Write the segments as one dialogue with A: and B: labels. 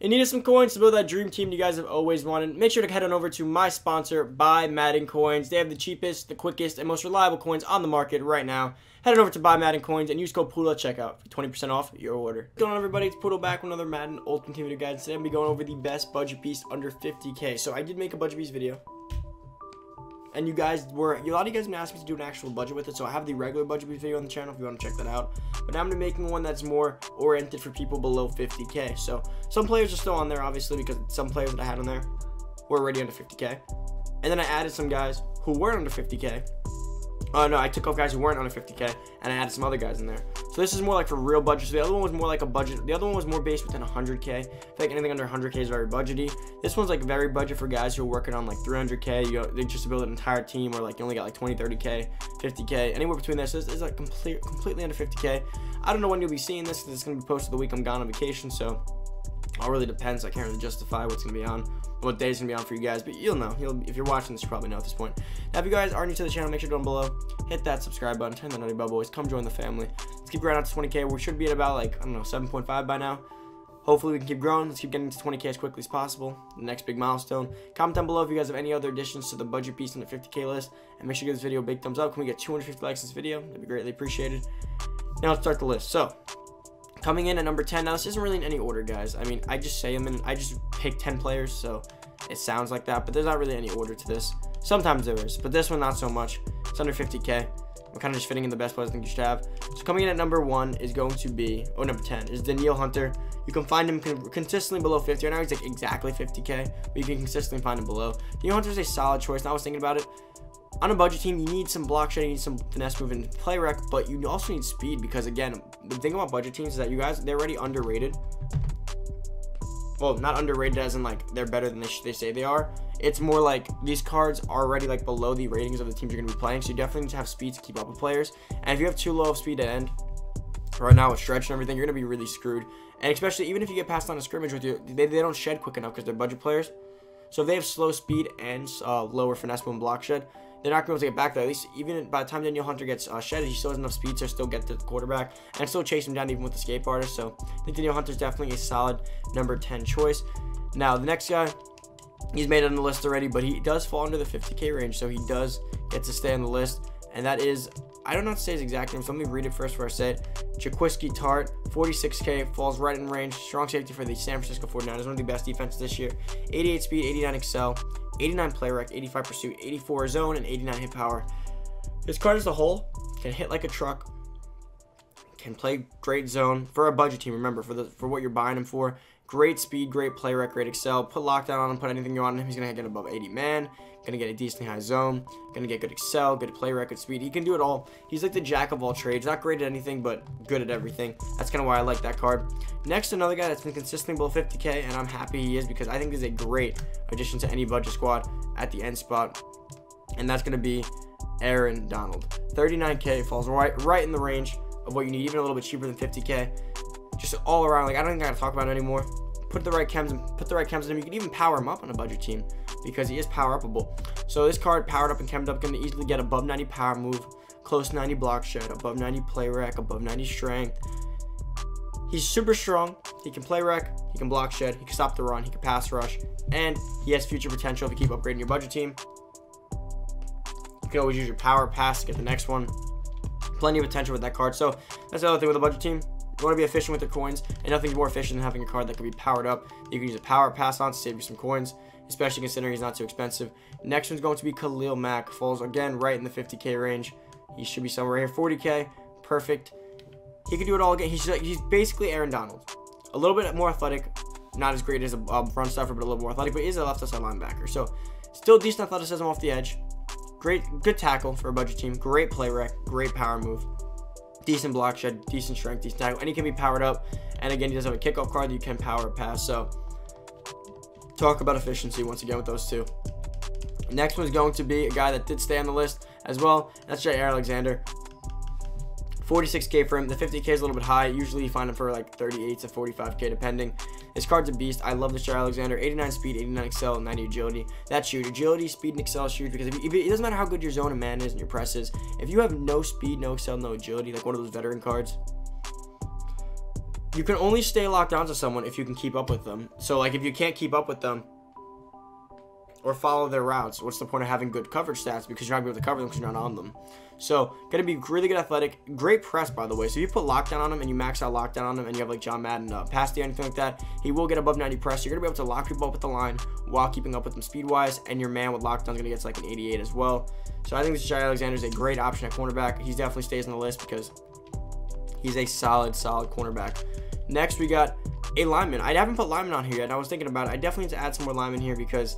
A: and needed some coins to build that dream team you guys have always wanted, make sure to head on over to my sponsor, Buy Madden Coins. They have the cheapest, the quickest, and most reliable coins on the market right now. Head on over to Buy Madden Coins and use code Poodle at checkout for 20% off your order. What's going on, everybody? It's Poodle back with another Madden Ultimate Team video guide. Today I'm going to be going over the best budget beasts under 50k. So I did make a budget beast video and you guys were a lot of you guys been asking me to do an actual budget with it so i have the regular budget video on the channel if you want to check that out. But now i'm making one that's more oriented for people below 50k so some players are still on there obviously because some players that i had on there were already under 50k and then i added some guys who were under 50k Oh, no, I took off guys who weren't under 50k, and I added some other guys in there. So this is more like for real budget. So the other one was more like a budget. The other one was more based within 100k. I feel like anything under 100k is very budgety. This one's like very budget for guys who are working on like 300k. You they just build an entire team, or like you only got like 20, 30k, 50k, anywhere between this. This is like complete, completely under 50k. I don't know when you'll be seeing this because it's gonna be posted the week I'm gone on vacation. So all really depends. I can't really justify what's gonna be on, what day's gonna be on for you guys, but you'll know. You'll, if you're watching this, you probably know at this point. Now, if you guys are new to the channel, make sure down below, hit that subscribe button, turn the nutty bell boys, come join the family. Let's keep growing out to 20k. We should be at about like I don't know 7.5 by now. Hopefully we can keep growing. Let's keep getting to 20k as quickly as possible. The next big milestone. Comment down below if you guys have any other additions to the budget beasts on the 50k list, and make sure you give this video a big thumbs up. Can we get 250 likes in this video? That'd be greatly appreciated. Now let's start the list. So Coming in at number 10. Now, this isn't really in any order, guys. I mean, I just say them and I just pick 10 players, so it sounds like that, but there's not really any order to this. Sometimes there is, but this one, not so much. It's under 50k. I'm kind of just fitting in the best players I think you should have. So coming in at number one is going to be, oh, number 10 is Danielle Hunter. You can find him consistently below 50. Right now he's like exactly 50k, but you can consistently find him below. Danielle Hunter is a solid choice. I was thinking about it on a budget team, you need some block shedding, you need some finesse move and play rec, but you also need speed because again, the thing about budget teams is that you guys they're already underrated. Well, not underrated as in like they're better than they, they say they are. It's more like these cards are already like below the ratings of the teams you're gonna be playing, so you definitely need to have speed to keep up with players. And if you have too low of speed at end, right now with stretch and everything, you're gonna be really screwed. And especially even if you get passed on a scrimmage with you, they, they don't shed quick enough because they're budget players. So if they have slow speed and uh, lower finesse move and block shed, they're not going to be able to get back there. At least even by the time Danielle Hunter gets uh, shedded, he still has enough speed to still get to the quarterback and still chase him down even with the escape artist. So I think Danielle Hunter is definitely a solid number 10 choice. Now the next guy, he's made on the list already, but he does fall under the 50k range, so he does get to stay on the list. And that is, I don't know how to say his exact name, so let me read it first before I say it. Jaquiski Tartt, 46k, falls right in range. Strong safety for the San Francisco 49ers, one of the best defenses this year. 88 speed, 89 excel. 89 play rec, 85 pursuit, 84 zone, and 89 hit power. This card as a whole can hit like a truck, can play great zone for a budget team. Remember for the for what you're buying him for. Great speed, great play rec, great excel. Put lockdown on him, put anything you want on him. He's gonna get above 80 man. Gonna get a decently high zone. Gonna get good excel, good play rec, good speed. He can do it all. He's like the jack of all trades. Not great at anything, but good at everything. That's kind of why I like that card. Next, another guy that's been consistently below 50k, and I'm happy he is because I think he's a great addition to any budget squad at the end spot. And that's gonna be Aaron Donald. 39k falls right right in the range of what you need, even a little bit cheaper than 50k just all around. Like I don't I gotta talk about it anymore. Put the right chems and put the right chems in him. You can even power him up on a budget team because he is power upable. So this card powered up and chemmed up can easily get above 90 power move, close 90 block shed, above 90 play rec, above 90 strength. He's super strong. He can play rec, he can block shed, he can stop the run, he can pass rush, and he has future potential if you keep upgrading your budget team. You can always use your power pass to get the next one. Plenty of potential with that card. So that's the other thing with a budget team. You want to be efficient with your coins, and nothing's more efficient than having a card that can be powered up. You can use a power pass on to save you some coins, especially considering he's not too expensive. Next one's going to be Khalil Mack. Falls again right in the 50k range. He should be somewhere here. 40k, perfect. He could do it all again. He's he's basically Aaron Donald. A little bit more athletic, not as great as a um, stuffer, but a little more athletic. But he is a left side linebacker, so still decent athleticism off the edge. Great, good tackle for a budget team. Great play rec. Great power move decent block shed, decent strength, decent tackle, and he can be powered up. And again, he does have a kickoff card that you can power pass. So talk about efficiency once again with those two. Next one is going to be a guy that did stay on the list as well. That's Jaire Alexander. 46k for him. The 50k is a little bit high. Usually you find him for like 38 to 45k depending. This card's a beast. I love this Jaire Alexander. 89 speed, 89 excel, 90 agility. That's huge. Agility, speed, and excel is huge because if, if it, it doesn't matter how good your zone and man is and your press is. If you have no speed, no excel, no agility, like one of those veteran cards, you can only stay locked onto someone if you can keep up with them. So like if you can't keep up with them or follow their routes, what's the point of having good coverage stats because you're not going to be able to cover them because you're not on them. So gonna be really good athletic, great press by the way. So you put lockdown on him and you max out lockdown on him and you have like John Madden uh, pass the anything like that, he will get above 90 press. You're gonna be able to lock people up with the line while keeping up with them speed wise, and your man with lockdown is gonna get to like an 88 as well. So I think this Jaire Alexander is a great option at cornerback. He definitely stays on the list because he's a solid, solid cornerback. Next, we got a lineman. I haven't put lineman on here yet. I was thinking about it. I definitely need to add some more linemen here because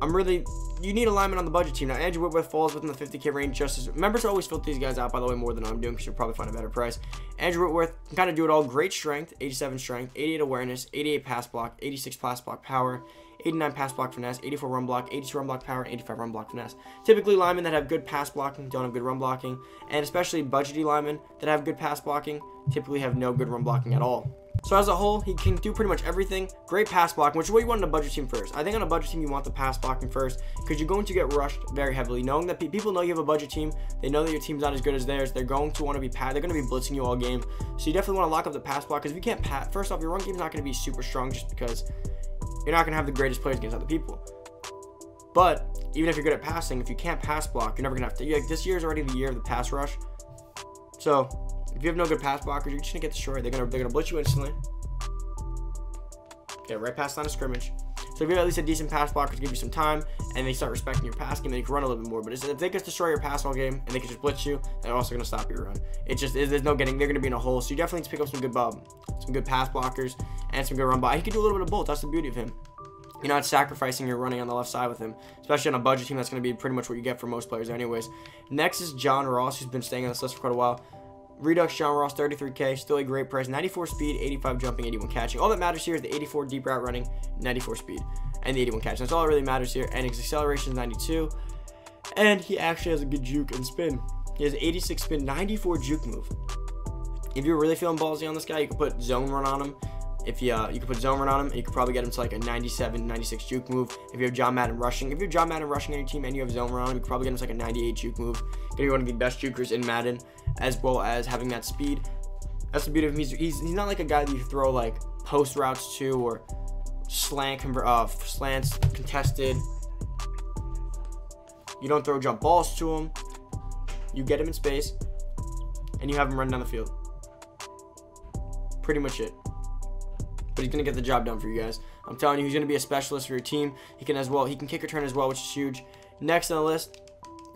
A: I'm really you need alignment on the budget team. Now Andrew Whitworth falls within the 50k range just as remember to always filter these guys out by the way more than I'm doing because you'll probably find a better price. Andrew Whitworth can kind of do it all. Great strength, 87 strength, 88 awareness, 88 pass block, 86 pass block power, 89 pass block finesse, 84 run block, 82 run block power, 85 run block finesse. Typically, linemen that have good pass blocking don't have good run blocking, and especially budgety linemen that have good pass blocking typically have no good run blocking at all. So as a whole, he can do pretty much everything. Great pass blocking, which is what you want in a budget team first. I think on a budget team, you want the pass blocking first because you're going to get rushed very heavily. Knowing that people know you have a budget team, they know that your team's not as good as theirs. They're going to want to be pat. They're going to be blitzing you all game. So you definitely want to lock up the pass block because if you can't pat, first off, your run game's not going to be super strong just because you're not going to have the greatest players against other people. But even if you're good at passing, if you can't pass block, you're never going to have to. Like, this year is already the year of the pass rush. So if you have no good pass blockers, you're just to get destroyed. They're to they're gonna blitz you instantly. Okay, right past line of scrimmage. So if you have at least a decent pass blocker to give you some time, and they start respecting your pass game, then you can run a little bit more. But if they can destroy your pass all game, and they can just blitz you, they're also going to stop your run. It just there's no getting. They're going to be in a hole. So you definitely need to pick up some good um, some good pass blockers and some good run by. He can do a little bit of both. That's the beauty of him. You're not sacrificing your running on the left side with him, especially on a budget team. That's going to be pretty much what you get for most players, anyways. Next is John Ross, who's been staying on this list for quite a while. Redux John Ross, 33k, still a great price. 94 speed, 85 jumping, 81 catching. All that matters here is the 84 deep route running, 94 speed, and the 81 catching. That's all that really matters here. And his acceleration is 92. And he actually has a good juke and spin. He has 86 spin, 94 juke move. If you're really feeling ballsy on this guy, you can put zone run on him. If you uh, you can put zone run on him, you could probably get him to like a 97, 96 juke move. If you have John Madden rushing, if you have John Madden rushing on your team and you have zone run on him, you could probably get him to like a 98 juke move. Gonna be one of the best jukers in Madden, as well as having that speed. That's the beauty of him. He's, he's, he's not like a guy that you throw like post routes to or slant uh, slants contested. You don't throw jump balls to him. You get him in space, and you have him run down the field. Pretty much it but he's gonna get the job done for you guys. I'm telling you, he's gonna be a specialist for your team. He can as well. He can kick return as well, which is huge. Next on the list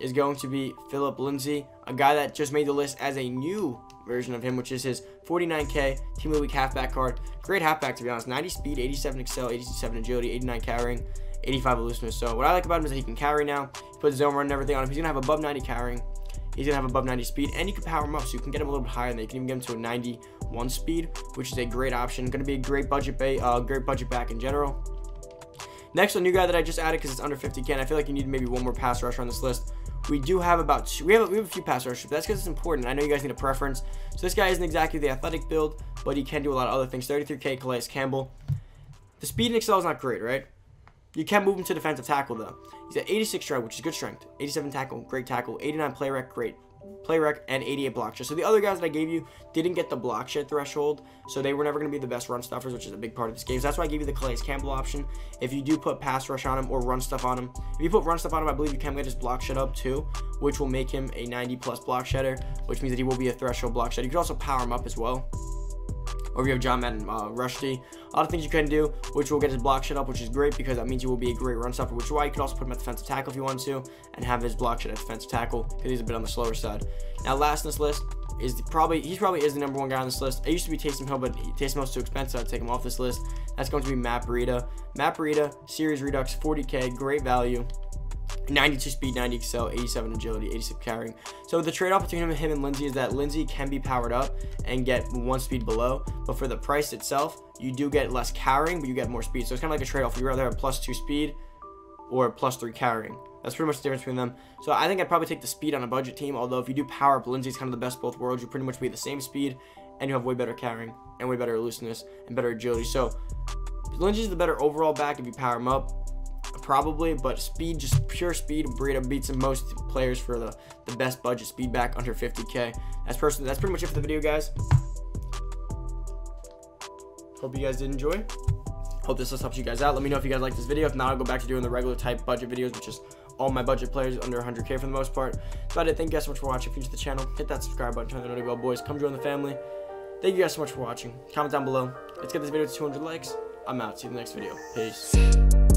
A: is going to be Phillip Lindsay, a guy that just made the list as a new version of him, which is his 49k Team of the Week halfback card. Great halfback to be honest. 90 speed, 87 excel, 87 agility, 89 carrying, 85 elusiveness. So what I like about him is that he can carry now. He puts zone run and everything on him. He's gonna have above 90 carrying. He's gonna have above 90 speed, and you can power him up, so you can get him a little bit higher. And you can even get him to a 91 speed, which is a great option. Gonna be a great budget bay, uh, great budget back in general. Next, a new guy that I just added because it's under 50k, and I feel like you need maybe one more pass rusher on this list. We do have about two, we have we have a few pass rushers, but that's because it's important. I know you guys need a preference. So this guy isn't exactly the athletic build, but he can do a lot of other things. 33k Calais Campbell. The speed in Excel is not great, right? You can move him to defensive tackle though. He's at 86 strength, which is good strength. 87 tackle, great tackle. 89 play rec, great play rec, and 88 block shed. So the other guys that I gave you didn't get the block shed threshold, so they were never going to be the best run stuffers, which is a big part of this game. So that's why I gave you the Calais Campbell option. If you do put pass rush on him or run stuff on him, if you put run stuff on him, I believe you can get his block shed up too, which will make him a 90 plus block shedder, which means that he will be a threshold block shed. You can also power him up as well or you have John Madden uh, rushing. A lot of things you can do, which will get his block shed up, which is great because that means you will be a great run stopper, which is why you could also put him at defensive tackle if you want to, and have his block shed at defensive tackle because he's a bit on the slower side. Now, last in this list is the, probably he probably is the number one guy on this list. It used to be Taysom Hill, but Taysom Hill's too expensive. I'd take him off this list. That's going to be Matt Breida. Matt Breida, Series Redux, 40k, great value. 92 speed, 90 excel, 87 agility, 86 carrying. So the trade-off between him and Lindsay is that Lindsay can be powered up and get one speed below, but for the price itself, you do get less carrying, but you get more speed. So it's kind of like a trade-off. You'd rather have plus two speed or plus three carrying. That's pretty much the difference between them. So I think I'd probably take the speed on a budget team, although if you do power up Lindsay's kind of the best both worlds, you pretty much be the same speed and you have way better carrying and way better elusiveness and better agility. So Lindsay's the better overall back if you power him up probably, but speed, just pure speed, Breida beats most players for the, the best budget speed back under 50k. That's person. That's pretty much it for the video, guys. hope you guys did enjoy. Hope this list helps you guys out. Let me know if you guys like this video. If not, I'll go back to doing the regular type budget videos, which is all my budget players under 100k for the most part. About it. Thank you guys so much for watching. If you're new to the channel, hit that subscribe button, turn the notification bell, boys. Come join the family. Thank you guys so much for watching. Comment down below. Let's get this video to 200 likes. I'm out. See you in the next video. Peace.